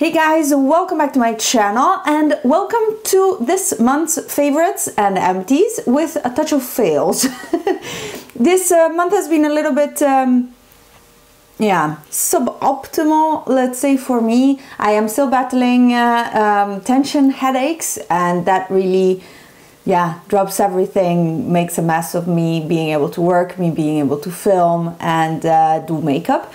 Hey guys, welcome back to my channel and welcome to this month's favorites and empties with a touch of fails. this uh, month has been a little bit, um, yeah, suboptimal, let's say for me. I am still battling uh, um, tension headaches and that really, yeah, drops everything, makes a mess of me being able to work, me being able to film and uh, do makeup.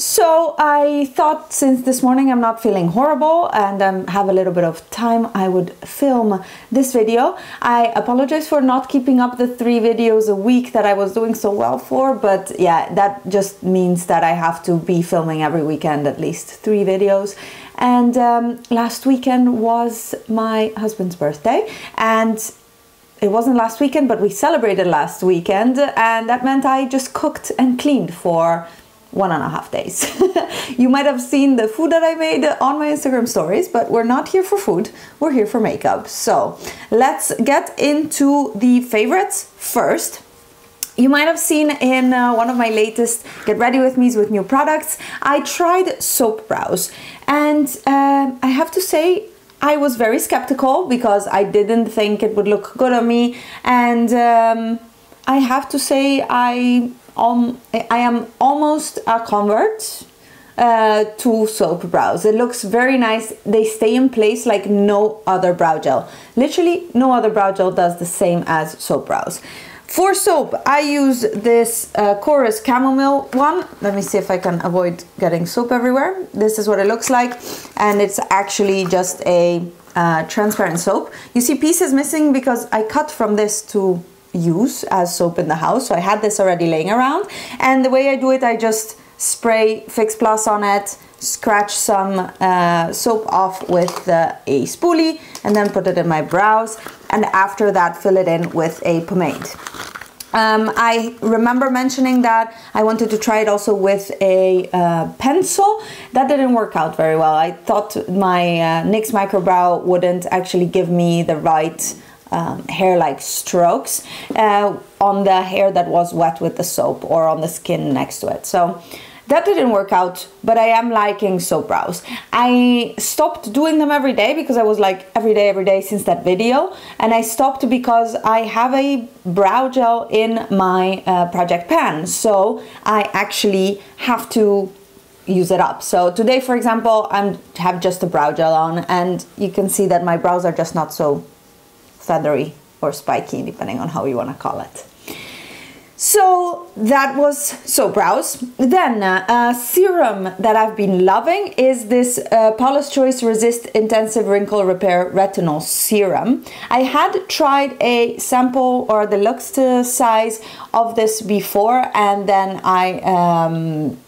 So I thought since this morning I'm not feeling horrible and um, have a little bit of time, I would film this video. I apologize for not keeping up the three videos a week that I was doing so well for, but yeah, that just means that I have to be filming every weekend at least three videos. And um, last weekend was my husband's birthday and it wasn't last weekend, but we celebrated last weekend, and that meant I just cooked and cleaned for one and a half days. you might have seen the food that I made on my Instagram stories, but we're not here for food, we're here for makeup. So let's get into the favorites first. You might have seen in uh, one of my latest Get Ready With Me's with new products, I tried soap brows. And uh, I have to say, I was very skeptical because I didn't think it would look good on me. And um, I have to say, I um, I am almost a convert uh, to soap brows. It looks very nice. They stay in place like no other brow gel. Literally no other brow gel does the same as soap brows. For soap, I use this uh, Korres Chamomile one. Let me see if I can avoid getting soap everywhere. This is what it looks like. And it's actually just a uh, transparent soap. You see pieces missing because I cut from this to use as soap in the house. So I had this already laying around. And the way I do it, I just spray Fix Plus on it, scratch some uh, soap off with uh, a spoolie, and then put it in my brows. And after that, fill it in with a pomade. Um, I remember mentioning that I wanted to try it also with a uh, pencil. That didn't work out very well. I thought my uh, NYX Micro Brow wouldn't actually give me the right um, hair-like strokes uh, on the hair that was wet with the soap or on the skin next to it. So that didn't work out, but I am liking soap brows. I stopped doing them every day because I was like every day, every day since that video. And I stopped because I have a brow gel in my uh, project pan. So I actually have to use it up. So today, for example, I have just a brow gel on and you can see that my brows are just not so feathery or spiky, depending on how you want to call it. So that was soap brows. Then uh, a serum that I've been loving is this uh, Paula's Choice Resist Intensive Wrinkle Repair Retinol Serum. I had tried a sample or the luxe size of this before and then I um,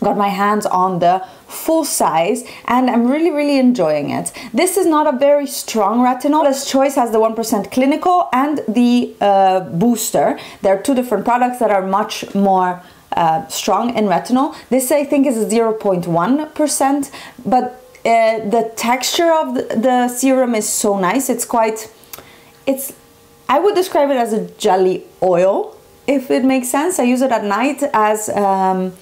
got my hands on the full size and I'm really really enjoying it. This is not a very strong retinol. This choice has the 1% clinical and the uh, booster. There are two different products that are much more uh, strong in retinol. This I think is 0.1% but uh, the texture of the, the serum is so nice. It's quite, it's, I would describe it as a jelly oil if it makes sense. I use it at night as um,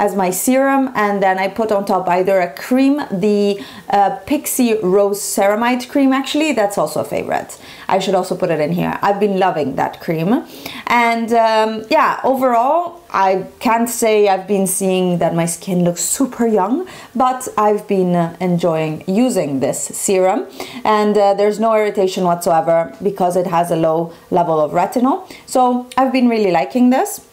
as my serum and then I put on top either a cream, the uh, Pixi Rose Ceramide cream actually, that's also a favorite. I should also put it in here. I've been loving that cream. And um, yeah, overall, I can't say I've been seeing that my skin looks super young, but I've been enjoying using this serum. And uh, there's no irritation whatsoever because it has a low level of retinol. So I've been really liking this.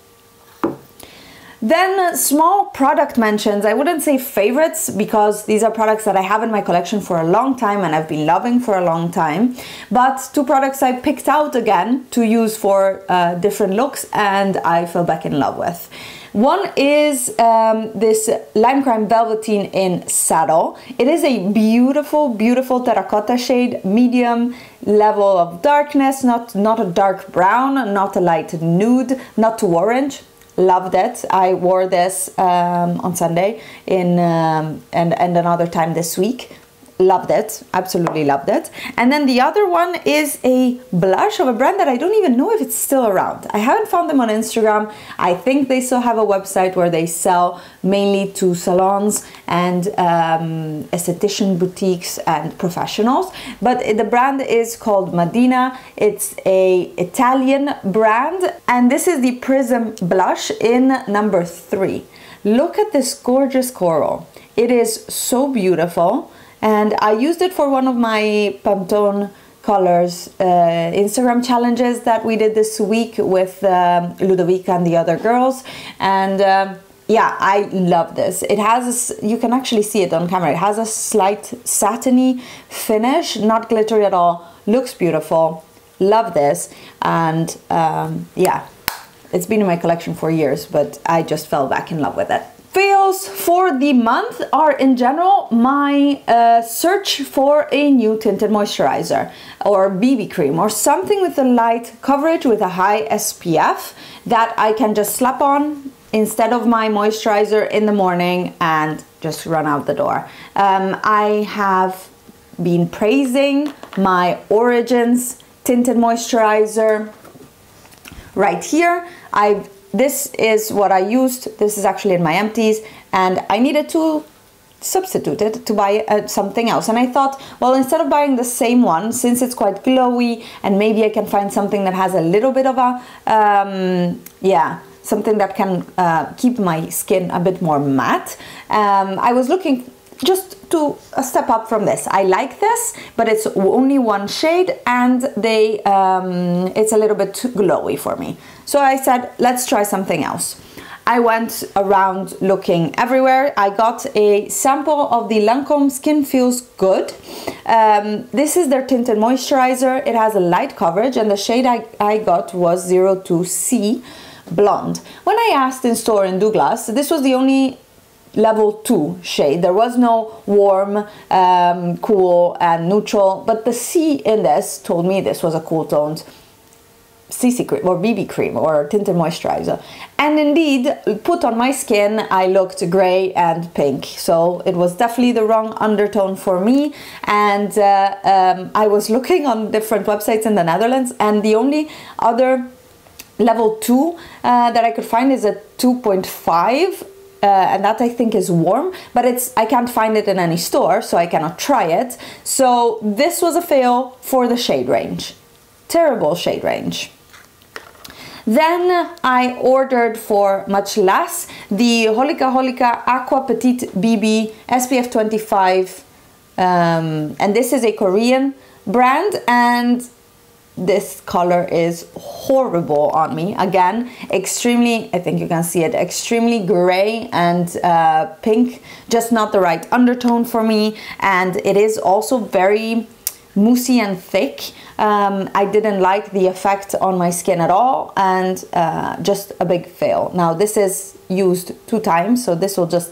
Then small product mentions. I wouldn't say favorites because these are products that I have in my collection for a long time and I've been loving for a long time. But two products I picked out again to use for uh, different looks and I fell back in love with. One is um, this Lime Crime Velvetine in Saddle. It is a beautiful, beautiful terracotta shade, medium level of darkness, not, not a dark brown, not a light nude, not too orange, loved it. I wore this um, on Sunday in um, and and another time this week. Loved it absolutely loved it and then the other one is a blush of a brand that i don't even know if it's still around. I haven't found them on instagram. I think they still have a website where they sell mainly to salons and um, esthetician boutiques and professionals. But the brand is called madina. It's a italian brand. And this is the prism blush in number three. Look at this gorgeous coral. It is so beautiful and I used it for one of my Pantone colors uh, Instagram challenges that we did this week with um, Ludovica and the other girls. And um, yeah I love this. It has you can actually see it on camera. It has a slight satiny finish not glittery at all. Looks beautiful. Love this. And um, yeah it's been in my collection for years but I just fell back in love with it Fails for the month are in general my uh, search for a new tinted moisturizer or BB cream or something with a light coverage with a high SPF that I can just slap on instead of my moisturizer in the morning and just run out the door. Um, I have been praising my Origins tinted moisturizer right here. I've this is what I used. This is actually in my empties and I needed to substitute it to buy uh, something else and I thought well instead of buying the same one since it's quite glowy and maybe I can find something that has a little bit of a um, yeah something that can uh, keep my skin a bit more matte um, I was looking just to a step up from this. I like this, but it's only one shade and they um, it's a little bit glowy for me. So I said, let's try something else. I went around looking everywhere. I got a sample of the Lancome Skin Feels Good. Um, this is their tinted moisturizer. It has a light coverage and the shade I, I got was 02C Blonde. When I asked in store in Douglas, this was the only level 2 shade. There was no warm, um, cool and neutral, but the C in this told me this was a cool toned CC cream or BB cream or tinted moisturizer. And indeed, put on my skin, I looked gray and pink. So it was definitely the wrong undertone for me. And uh, um, I was looking on different websites in the Netherlands, and the only other level 2 uh, that I could find is a 2.5 uh, and that I think is warm, but it's I can't find it in any store, so I cannot try it. So this was a fail for the shade range. Terrible shade range. Then I ordered for much less the Holika Holika Aqua Petit BB SPF 25 um, and this is a Korean brand and this color is horrible on me. Again extremely i think you can see it extremely gray and uh, pink just not the right undertone for me. And it is also very moussey and thick. Um, I didn't like the effect on my skin at all and uh, just a big fail. Now this is used two times so this will just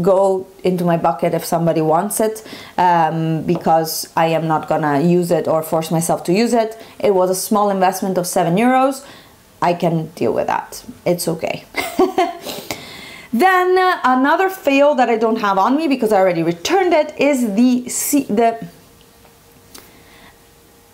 go into my bucket if somebody wants it um, because I am not gonna use it or force myself to use it. It was a small investment of seven euros. I can deal with that. It's okay. then uh, another fail that I don't have on me because I already returned it is the the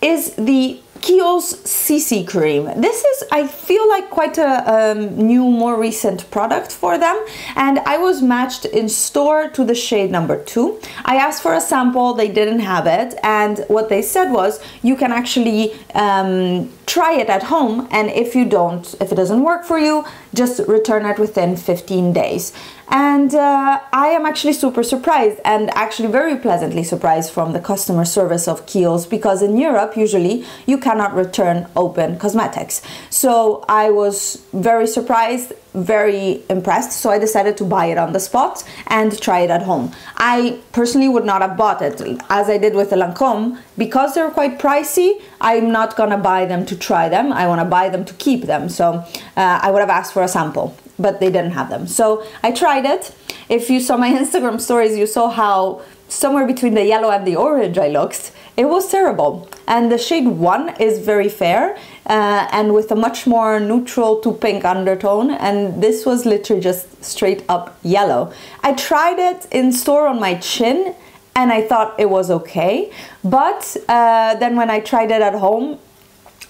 is the Kiehl's CC cream. This is, I feel like quite a um, new, more recent product for them. And I was matched in store to the shade number two. I asked for a sample, they didn't have it. And what they said was, you can actually um, try it at home. And if you don't, if it doesn't work for you, just return it within 15 days and uh, I am actually super surprised and actually very pleasantly surprised from the customer service of Kiehl's because in Europe usually you cannot return open cosmetics. So I was very surprised, very impressed, so I decided to buy it on the spot and try it at home. I personally would not have bought it as I did with the Lancome because they're quite pricey. I'm not gonna buy them to try them. I wanna buy them to keep them. So uh, I would have asked for a sample but they didn't have them. So I tried it. If you saw my Instagram stories, you saw how somewhere between the yellow and the orange I looked. It was terrible. And the shade 1 is very fair uh, and with a much more neutral to pink undertone. And this was literally just straight up yellow. I tried it in store on my chin and I thought it was okay. But uh, then when I tried it at home,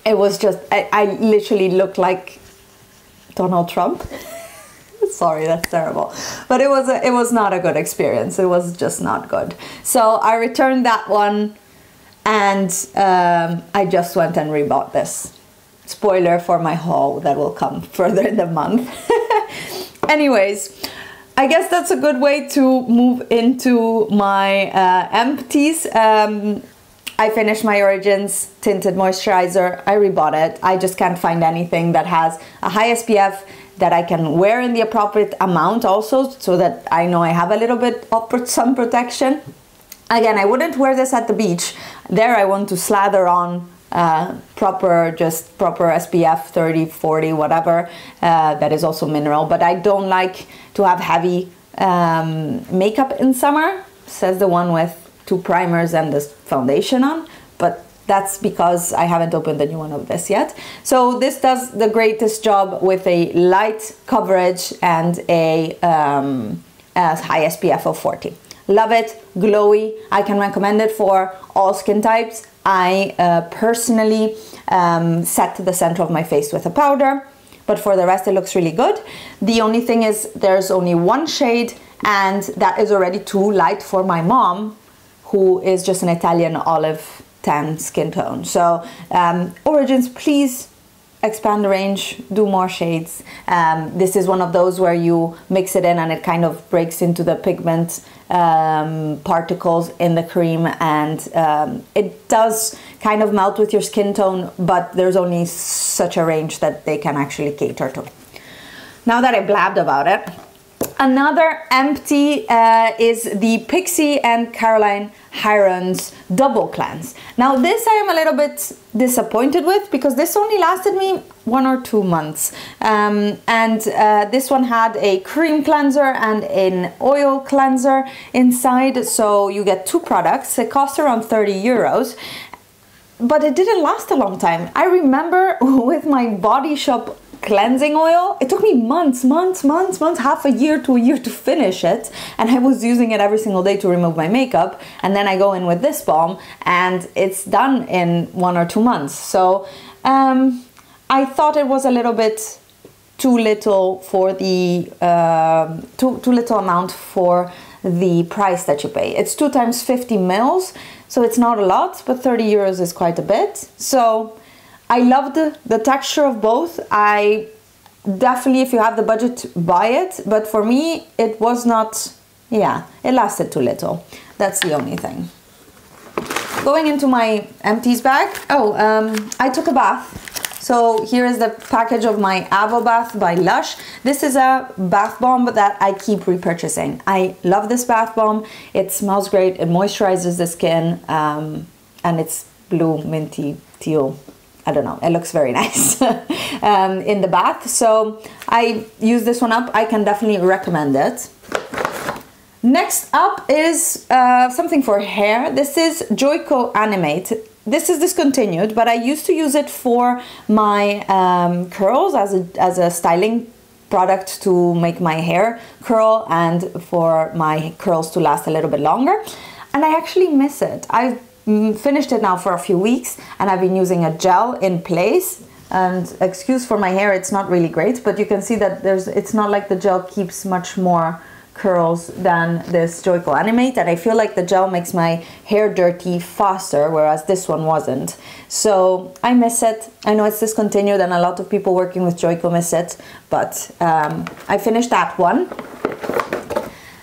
it was just, I, I literally looked like Donald Trump. Sorry, that's terrible. But it was a, it was not a good experience. It was just not good. So I returned that one and um, I just went and rebought this. Spoiler for my haul that will come further in the month. Anyways, I guess that's a good way to move into my uh, empties. Um, I finished my Origins tinted moisturizer. I rebought it. I just can't find anything that has a high SPF that I can wear in the appropriate amount also so that I know I have a little bit of sun protection. Again, I wouldn't wear this at the beach. There I want to slather on uh, proper, just proper SPF 30, 40, whatever, uh, that is also mineral. But I don't like to have heavy um, makeup in summer, says the one with two primers and this foundation on. But that's because I haven't opened the new one of this yet. So this does the greatest job with a light coverage and a, um, a high SPF of 40. Love it, glowy. I can recommend it for all skin types. I uh, personally um, set the center of my face with a powder, but for the rest it looks really good. The only thing is there's only one shade and that is already too light for my mom, who is just an Italian olive tan skin tone. So um, Origins, please expand the range, do more shades. Um, this is one of those where you mix it in and it kind of breaks into the pigment um, particles in the cream and um, it does kind of melt with your skin tone, but there's only such a range that they can actually cater to. Now that I blabbed about it, Another empty uh, is the Pixi and Caroline Hirons double cleanse. Now this I am a little bit disappointed with because this only lasted me one or two months. Um, and uh, this one had a cream cleanser and an oil cleanser inside. So you get two products. It cost around 30 euros but it didn't last a long time. I remember with my body shop cleansing oil. It took me months, months, months, months, half a year to a year to finish it. And I was using it every single day to remove my makeup. And then I go in with this balm and it's done in one or two months. So um, I thought it was a little bit too little for the, uh, too, too little amount for the price that you pay. It's two times 50 mils. So it's not a lot, but 30 euros is quite a bit. So I loved the, texture of both. I definitely, if you have the budget, buy it. But for me, it was not, yeah, it lasted too little. That's the only thing. Going into my empties bag. Oh, um, I took a bath. So here is the package of my Avo Bath by Lush. This is a bath bomb that I keep repurchasing. I love this bath bomb. It smells great. It moisturizes the skin um, and it's blue, minty, teal I don't know, it looks very nice um, in the bath. So I use this one up. I can definitely recommend it. Next up is uh, something for hair. This is Joico Animate. This is discontinued, but I used to use it for my um, curls as a, as a styling product to make my hair curl and for my curls to last a little bit longer. And I actually miss it. I've finished it now for a few weeks and I've been using a gel in place. And excuse for my hair it's not really great but you can see that there's it's not like the gel keeps much more curls than this Joico Animate and I feel like the gel makes my hair dirty faster whereas this one wasn't. So I miss it. I know it's discontinued and a lot of people working with Joico miss it but um, I finished that one.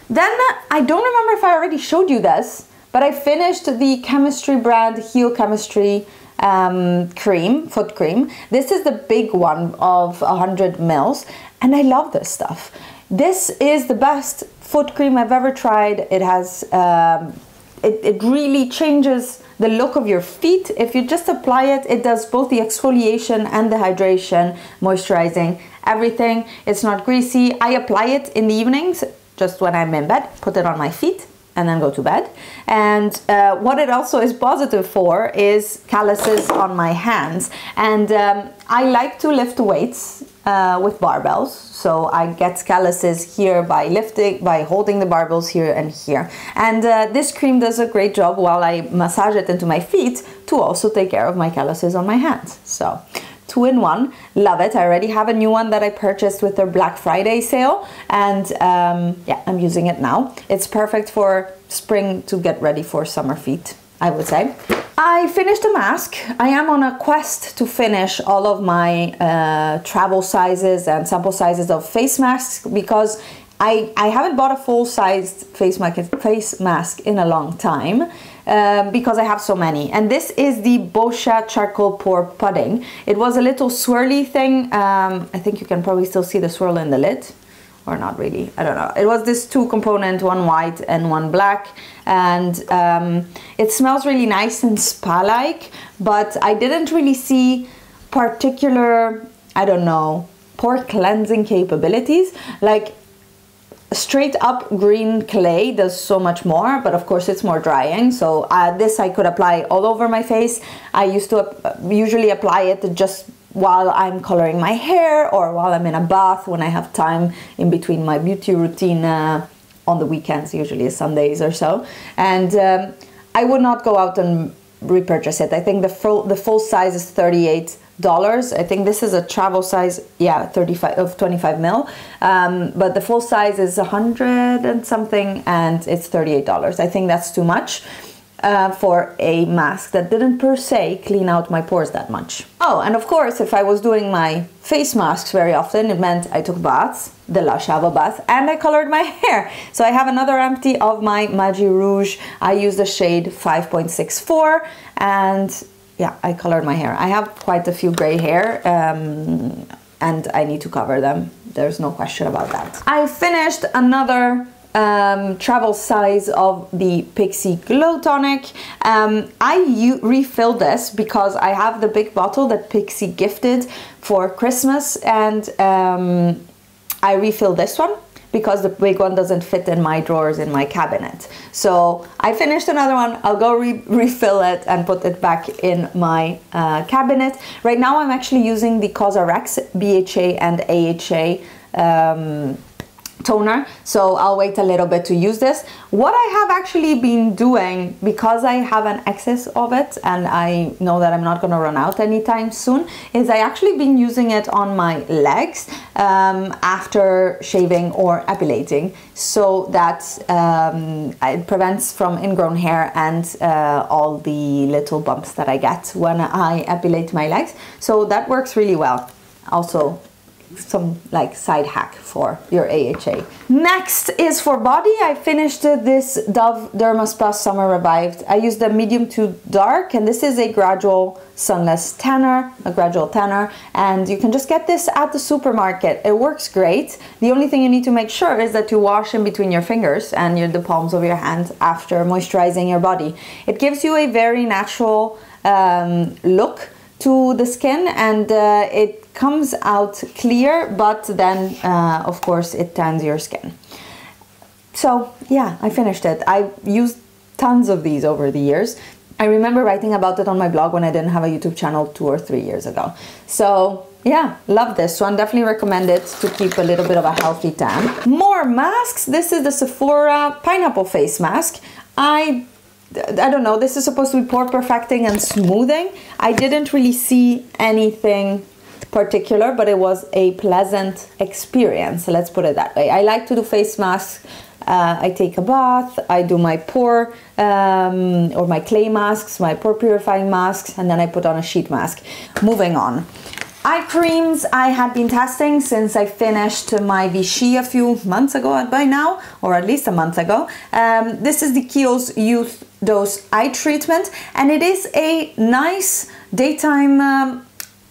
Then I don't remember if I already showed you this but I finished the Chemistry brand Heel Chemistry um, cream, foot cream. This is the big one of 100 mils, and I love this stuff. This is the best foot cream I've ever tried. It has, um, it, it really changes the look of your feet. If you just apply it, it does both the exfoliation and the hydration, moisturizing, everything. It's not greasy. I apply it in the evenings, just when I'm in bed, put it on my feet and then go to bed. And uh, what it also is positive for is calluses on my hands. And um, I like to lift weights uh, with barbells. So I get calluses here by lifting, by holding the barbells here and here. And uh, this cream does a great job while I massage it into my feet to also take care of my calluses on my hands. So two in one. Love it. I already have a new one that I purchased with their Black Friday sale, and um, yeah, I'm using it now. It's perfect for spring to get ready for summer feet. I would say. I finished a mask. I am on a quest to finish all of my uh, travel sizes and sample sizes of face masks because I, I haven't bought a full-sized face face mask in a long time um, because I have so many. And this is the Boscia Charcoal Pore Pudding. It was a little swirly thing. Um, I think you can probably still see the swirl in the lid or not really, I don't know. It was this two component, one white and one black. And um, it smells really nice and spa-like, but I didn't really see particular, I don't know, pore cleansing capabilities. Like straight up green clay does so much more but of course it's more drying. So uh, this I could apply all over my face. I used to uh, usually apply it just while I'm coloring my hair or while I'm in a bath when I have time in between my beauty routine uh, on the weekends usually Sundays or so. And um, I would not go out and repurchase it. I think the full the full size is 38 dollars. I think this is a travel size, yeah, 35 of 25 mil. Um, but the full size is 100 and something, and it's 38 dollars. I think that's too much. Uh, for a mask that didn't per se clean out my pores that much. Oh, and of course, if I was doing my face masks very often, it meant I took baths, the Lush Avo bath, and I colored my hair. So I have another empty of my MajiRouge. I use the shade 5.64 and yeah, I colored my hair. I have quite a few gray hair um, and I need to cover them. There's no question about that. I finished another um, travel size of the Pixi Glow Tonic. Um, I refilled this because I have the big bottle that Pixi gifted for Christmas and um, I refilled this one because the big one doesn't fit in my drawers in my cabinet. So I finished another one. I'll go re refill it and put it back in my uh, cabinet. Right now I'm actually using the Cosrx BHA and AHA um, toner so I'll wait a little bit to use this. What I have actually been doing because I have an excess of it and I know that I'm not going to run out anytime soon is I actually been using it on my legs um, after shaving or epilating so that um, it prevents from ingrown hair and uh, all the little bumps that I get when I epilate my legs. So that works really well. Also some like side hack for your AHA. Next is for body. I finished this Dove Dermaspa Summer Revived. I used the medium to dark and this is a gradual sunless tanner, a gradual tanner, and you can just get this at the supermarket. It works great. The only thing you need to make sure is that you wash in between your fingers and your, the palms of your hands after moisturizing your body. It gives you a very natural um, look to the skin and uh, it comes out clear but then uh, of course it tans your skin. So yeah I finished it. I used tons of these over the years. I remember writing about it on my blog when I didn't have a YouTube channel two or three years ago. So yeah love this one. Definitely recommend it to keep a little bit of a healthy tan. More masks. This is the Sephora pineapple face mask. I I don't know, this is supposed to be pore perfecting and smoothing. I didn't really see anything particular, but it was a pleasant experience. Let's put it that way. I like to do face masks. Uh, I take a bath, I do my pore um, or my clay masks, my pore purifying masks, and then I put on a sheet mask. Moving on. Eye creams I had been testing since I finished my Vichy a few months ago by now, or at least a month ago. Um, this is the Kiehl's Youth Dose Eye Treatment, and it is a nice daytime um,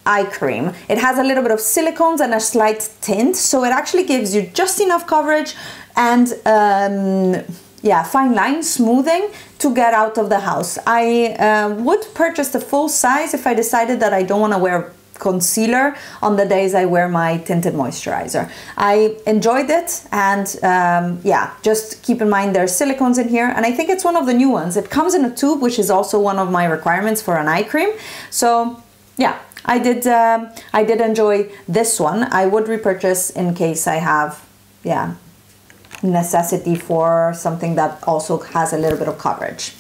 eye cream. It has a little bit of silicones and a slight tint, so it actually gives you just enough coverage and um, yeah, fine line smoothing to get out of the house. I uh, would purchase the full size if I decided that I don't want to wear concealer on the days I wear my tinted moisturizer. I enjoyed it and um, yeah, just keep in mind there's silicones in here and I think it's one of the new ones. It comes in a tube, which is also one of my requirements for an eye cream. So yeah, I did, um, I did enjoy this one. I would repurchase in case I have, yeah, necessity for something that also has a little bit of coverage.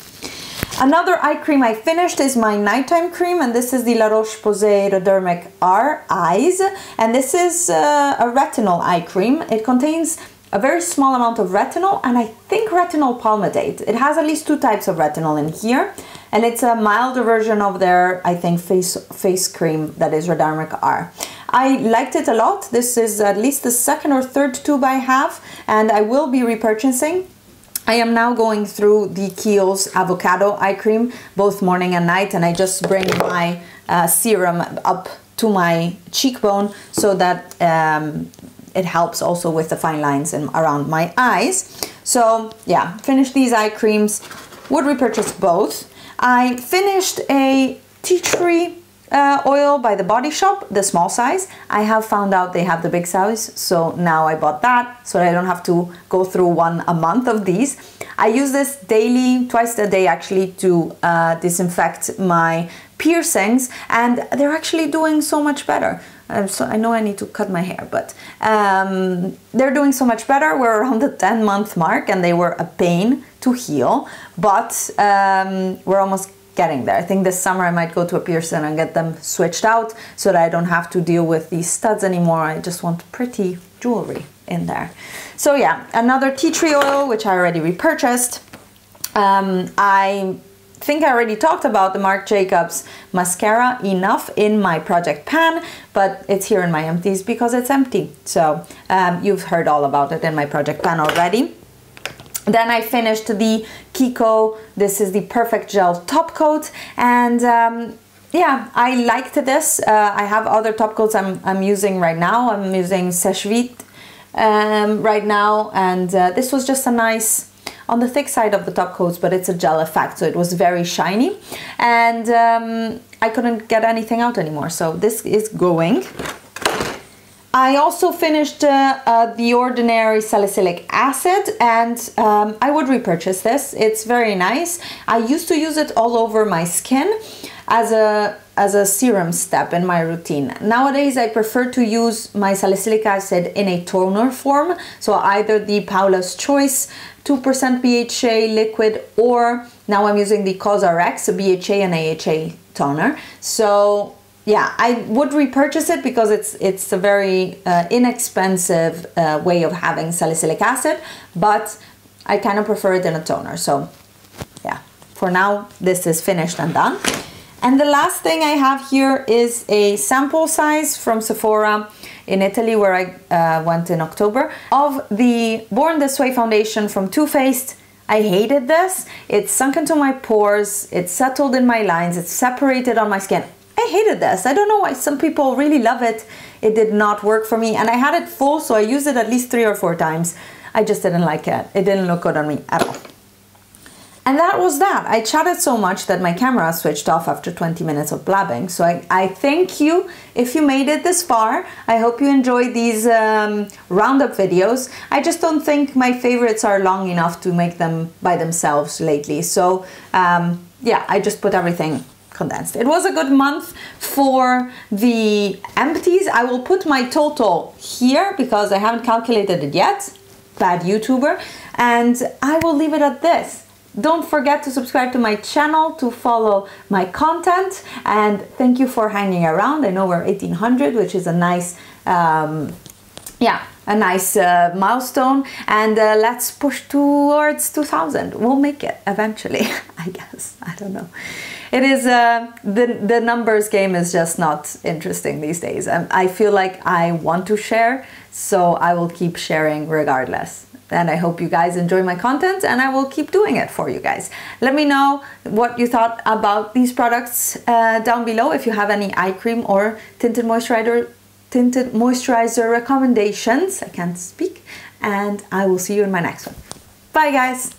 Another eye cream I finished is my nighttime cream and this is the La Roche-Posay Redermic R Eyes and this is uh, a retinol eye cream. It contains a very small amount of retinol and I think retinol palmitate. It has at least two types of retinol in here and it's a milder version of their, I think, face, face cream that is Redermic R. I liked it a lot. This is at least the second or third tube I have and I will be repurchasing. I am now going through the Kiehl's avocado eye cream both morning and night and I just bring my uh, serum up to my cheekbone so that um, it helps also with the fine lines and around my eyes. So yeah, finish these eye creams, would repurchase both. I finished a tea tree uh, oil by the Body Shop, the small size. I have found out they have the big size, so now I bought that so I don't have to go through one a month of these. I use this daily, twice a day actually, to uh, disinfect my piercings, and they're actually doing so much better. Um, so I know I need to cut my hair, but um, they're doing so much better. We're around the 10 month mark and they were a pain to heal, but um, we're almost getting there. I think this summer I might go to a piercer and get them switched out so that I don't have to deal with these studs anymore. I just want pretty jewelry in there. So yeah, another tea tree oil, which I already repurchased. Um, I think I already talked about the Marc Jacobs mascara enough in my project pan, but it's here in my empties because it's empty. So um, you've heard all about it in my project pan already. Then I finished the Kiko, this is the Perfect Gel Top Coat, and um, yeah, I liked this. Uh, I have other top coats I'm, I'm using right now. I'm using Sèche Vite um, right now, and uh, this was just a nice, on the thick side of the top coats, but it's a gel effect, so it was very shiny, and um, I couldn't get anything out anymore, so this is going. I also finished uh, uh, the ordinary salicylic acid and um, I would repurchase this. It's very nice. I used to use it all over my skin as a as a serum step in my routine. Nowadays I prefer to use my salicylic acid in a toner form, so either the Paula's Choice 2% BHA liquid or now I'm using the COSRX a BHA and AHA toner. So yeah, I would repurchase it because it's it's a very uh, inexpensive uh, way of having salicylic acid, but I kind of prefer it in a toner. So yeah, for now this is finished and done. And the last thing I have here is a sample size from Sephora in Italy where I uh, went in October of the Born This Way foundation from Too Faced. I hated this. It sunk into my pores, it settled in my lines, it separated on my skin. I hated this. I don't know why some people really love it. It did not work for me and I had it full so I used it at least three or four times. I just didn't like it. It didn't look good on me at all. And that was that. I chatted so much that my camera switched off after 20 minutes of blabbing. So I, I thank you if you made it this far. I hope you enjoyed these um, roundup videos. I just don't think my favorites are long enough to make them by themselves lately. So um, yeah, I just put everything condensed. It was a good month for the empties. I will put my total here because I haven't calculated it yet. Bad YouTuber. And I will leave it at this. Don't forget to subscribe to my channel to follow my content and thank you for hanging around. I know we're 1800 which is a nice um, yeah a nice uh, milestone and uh, let's push towards 2000 we'll make it eventually i guess i don't know it is uh, the the numbers game is just not interesting these days. Um, I feel like I want to share, so I will keep sharing regardless. And I hope you guys enjoy my content, and I will keep doing it for you guys. Let me know what you thought about these products uh, down below. If you have any eye cream or tinted moisturizer tinted moisturizer recommendations, I can't speak, and I will see you in my next one. Bye, guys.